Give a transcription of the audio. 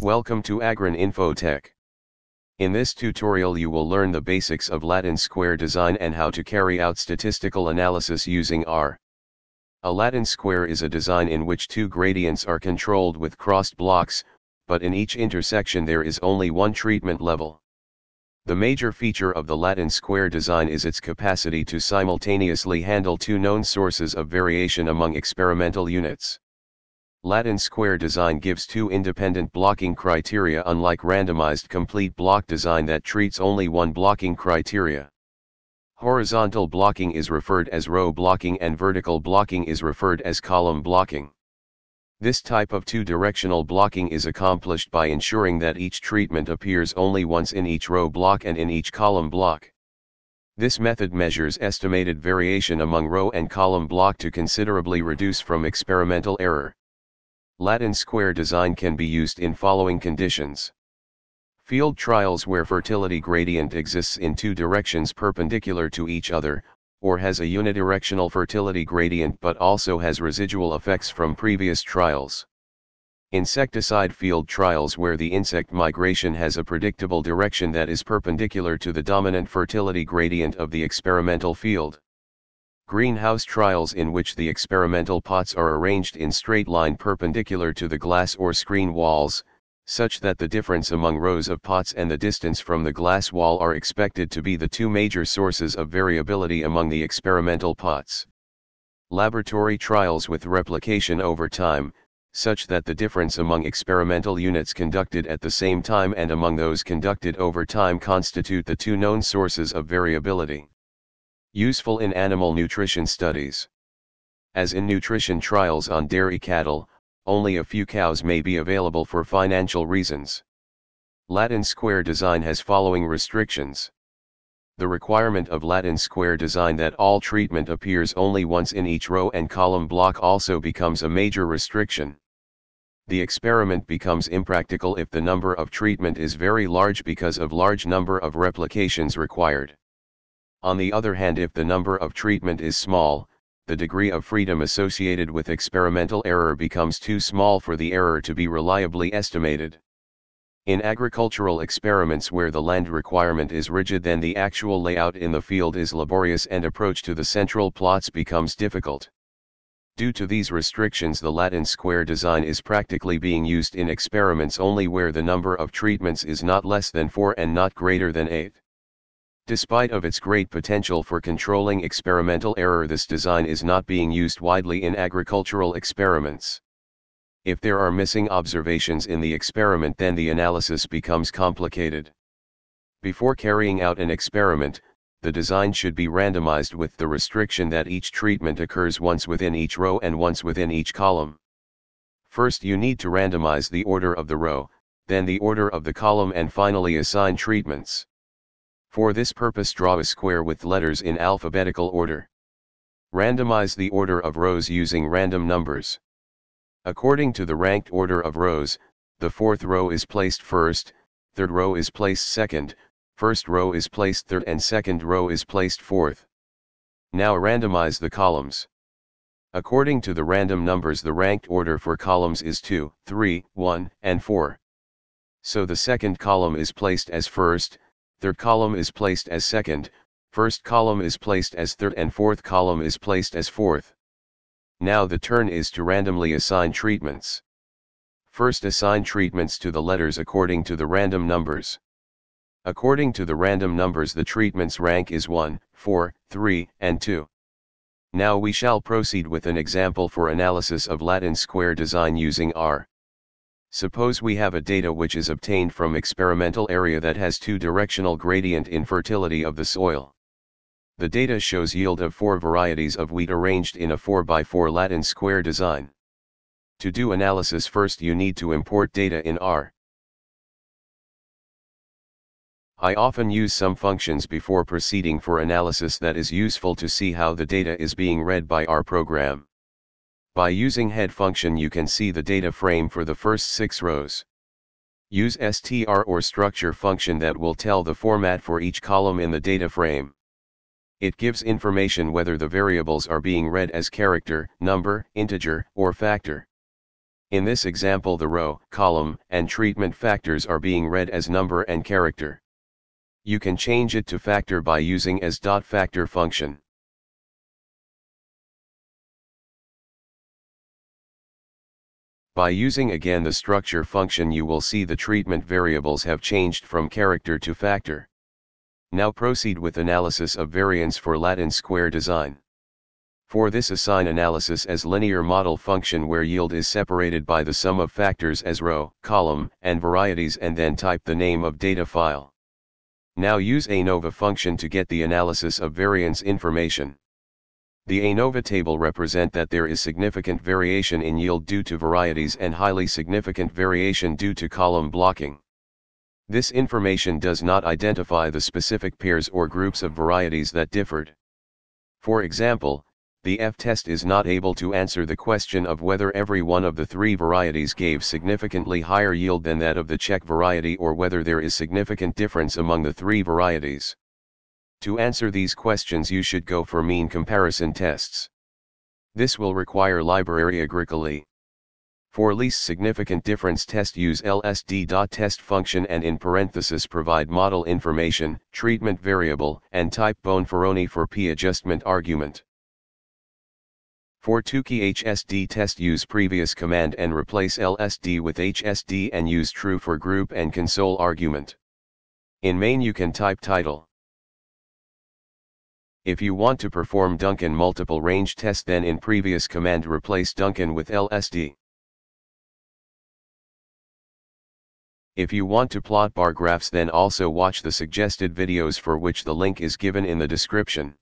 Welcome to Agron Infotech. In this tutorial you will learn the basics of Latin square design and how to carry out statistical analysis using R. A Latin square is a design in which two gradients are controlled with crossed blocks, but in each intersection there is only one treatment level. The major feature of the Latin square design is its capacity to simultaneously handle two known sources of variation among experimental units. Latin square design gives two independent blocking criteria unlike randomized complete block design that treats only one blocking criteria. Horizontal blocking is referred as row blocking and vertical blocking is referred as column blocking. This type of two-directional blocking is accomplished by ensuring that each treatment appears only once in each row block and in each column block. This method measures estimated variation among row and column block to considerably reduce from experimental error. Latin square design can be used in following conditions. Field trials where fertility gradient exists in two directions perpendicular to each other, or has a unidirectional fertility gradient but also has residual effects from previous trials. Insecticide field trials where the insect migration has a predictable direction that is perpendicular to the dominant fertility gradient of the experimental field. Greenhouse trials in which the experimental pots are arranged in straight line perpendicular to the glass or screen walls, such that the difference among rows of pots and the distance from the glass wall are expected to be the two major sources of variability among the experimental pots. Laboratory trials with replication over time, such that the difference among experimental units conducted at the same time and among those conducted over time constitute the two known sources of variability. Useful in animal nutrition studies. As in nutrition trials on dairy cattle, only a few cows may be available for financial reasons. Latin square design has following restrictions. The requirement of Latin square design that all treatment appears only once in each row and column block also becomes a major restriction. The experiment becomes impractical if the number of treatment is very large because of large number of replications required. On the other hand if the number of treatment is small, the degree of freedom associated with experimental error becomes too small for the error to be reliably estimated. In agricultural experiments where the land requirement is rigid then the actual layout in the field is laborious and approach to the central plots becomes difficult. Due to these restrictions the Latin square design is practically being used in experiments only where the number of treatments is not less than 4 and not greater than 8. Despite of its great potential for controlling experimental error this design is not being used widely in agricultural experiments. If there are missing observations in the experiment then the analysis becomes complicated. Before carrying out an experiment, the design should be randomized with the restriction that each treatment occurs once within each row and once within each column. First you need to randomize the order of the row, then the order of the column and finally assign treatments. For this purpose draw a square with letters in alphabetical order. Randomize the order of rows using random numbers. According to the ranked order of rows, the fourth row is placed first, third row is placed second, first row is placed third and second row is placed fourth. Now randomize the columns. According to the random numbers the ranked order for columns is 2, 3, 1, and 4. So the second column is placed as first, third column is placed as second, first column is placed as third and fourth column is placed as fourth. Now the turn is to randomly assign treatments. First assign treatments to the letters according to the random numbers. According to the random numbers the treatments rank is 1, 4, 3, and 2. Now we shall proceed with an example for analysis of Latin square design using R. Suppose we have a data which is obtained from experimental area that has two directional gradient in fertility of the soil. The data shows yield of four varieties of wheat arranged in a 4x4 Latin square design. To do analysis first you need to import data in R. I often use some functions before proceeding for analysis that is useful to see how the data is being read by our program. By using head function you can see the data frame for the first six rows. Use str or structure function that will tell the format for each column in the data frame. It gives information whether the variables are being read as character, number, integer, or factor. In this example the row, column, and treatment factors are being read as number and character. You can change it to factor by using as factor function. By using again the structure function you will see the treatment variables have changed from character to factor. Now proceed with analysis of variance for Latin square design. For this assign analysis as linear model function where yield is separated by the sum of factors as row, column, and varieties and then type the name of data file. Now use ANOVA function to get the analysis of variance information. The ANOVA table represent that there is significant variation in yield due to varieties and highly significant variation due to column blocking. This information does not identify the specific pairs or groups of varieties that differed. For example, the F-test is not able to answer the question of whether every one of the three varieties gave significantly higher yield than that of the check variety or whether there is significant difference among the three varieties. To answer these questions you should go for mean comparison tests. This will require Library Agricolae. For least significant difference test use lsd.test function and in parenthesis provide model information, treatment variable, and type Bonferroni for p adjustment argument. For Tukey HSD test use previous command and replace LSD with HSD and use true for group and console argument. In main you can type title. If you want to perform Duncan multiple range test then in previous command replace Duncan with LSD. If you want to plot bar graphs then also watch the suggested videos for which the link is given in the description.